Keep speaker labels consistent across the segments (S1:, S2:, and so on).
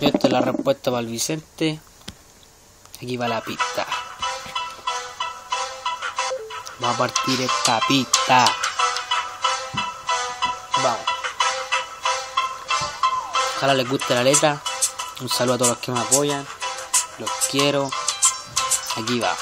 S1: Esta es la respuesta para el Vicente. Aquí va la pista. Vamos a partir esta pista. Vamos. Ojalá les guste la letra. Un saludo a todos los que me apoyan. Los quiero. Aquí va.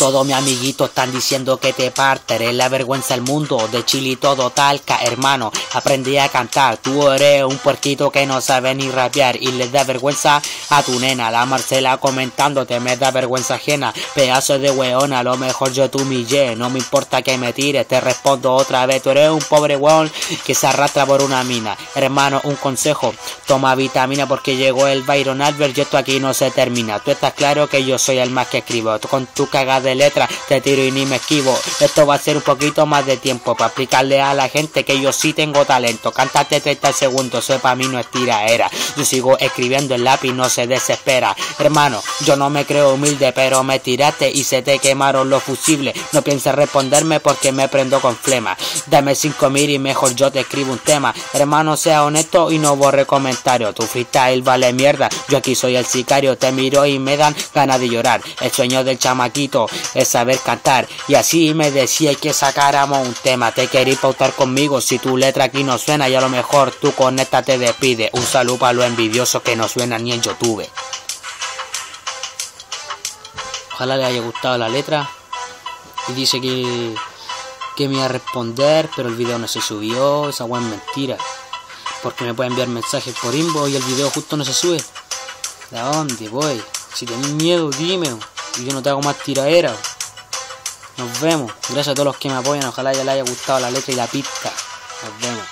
S1: Todos mis amiguitos están diciendo que te parte, eres la vergüenza del mundo, de Chile todo talca, hermano, aprendí a cantar, tú eres un puerquito que no sabe ni rapear y le da vergüenza a tu nena, la Marcela comentándote, me da vergüenza ajena, pedazo de weona, a lo mejor yo te humillé, no me importa que me tires, te respondo otra vez, tú eres un pobre weón que se arrastra por una mina, hermano, un consejo, toma vitamina porque llegó el Byron Albert y esto aquí no se termina, tú estás claro que yo soy el más que escribo, con tu cagada de letra te tiro y ni me esquivo. Esto va a ser un poquito más de tiempo para explicarle a la gente que yo sí tengo talento. Cántate 30 segundos, eso para mí no es tiraera. Yo sigo escribiendo el lápiz, no se desespera. Hermano, yo no me creo humilde, pero me tiraste y se te quemaron los fusibles. No pienses responderme porque me prendo con flema. Dame cinco mil y mejor yo te escribo un tema. Hermano, sea honesto y no borre comentarios. Tu freestyle vale mierda. Yo aquí soy el sicario, te miro y me dan ganas de llorar. El sueño del chamaquito es saber cantar. Y así me decía que sacáramos un tema. Te quería pautar conmigo si tu letra aquí no suena y a lo mejor tú con esta te despide. Un saludo para los envidiosos que no suenan ni en YouTube. Ojalá le haya gustado la letra. Y dice que, que me iba a responder, pero el video no se subió. Esa weá es mentira. Porque me puede enviar mensajes por inbox y el video justo no se sube. ¿De dónde voy? Si tenés miedo, dime. Y yo no te hago más tiraera. Nos vemos. Gracias a todos los que me apoyan. Ojalá ya les haya gustado la letra y la pista. Nos vemos.